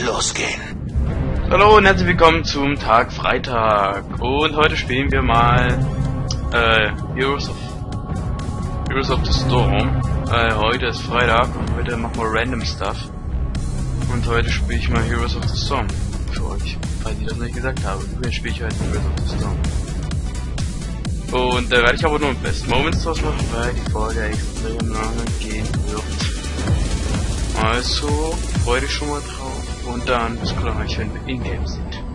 wird losgehen. Hallo und herzlich willkommen zum Tag Freitag. Und heute spielen wir mal äh, Heroes of Heroes of the Storm. Äh, heute ist Freitag und heute machen wir Random Stuff. Und heute spiele ich mal Heroes of the Storm für euch, falls ich das nicht gesagt habe. Übrigens spiele ich heute Heroes of the Storm. Und da werde ich aber nur Best Moments draus machen, weil die Folge extrem lange gehen wird. Also, freue dich schon mal drauf und dann das gleiche in Game sind.